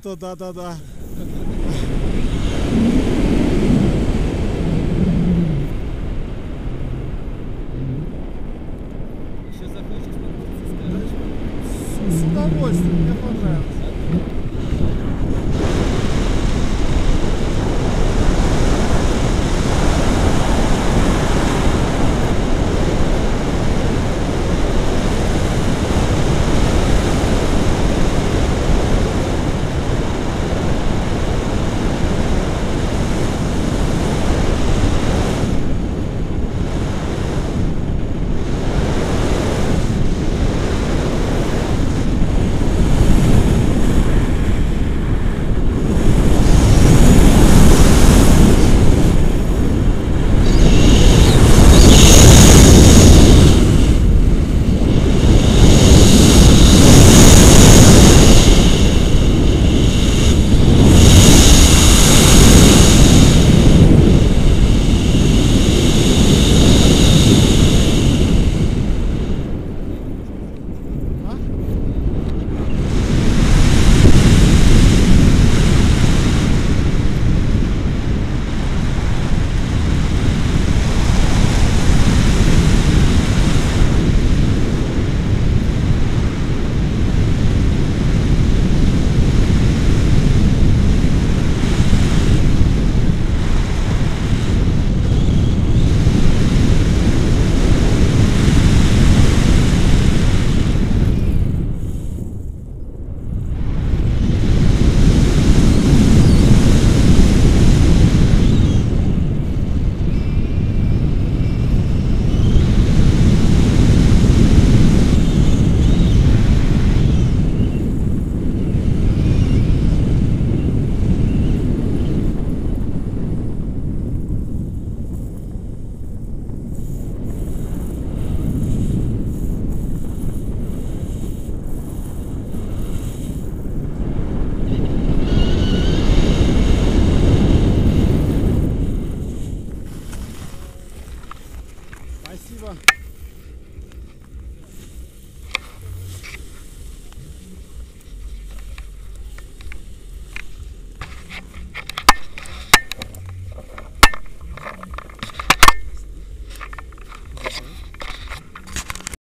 то, да-да-да.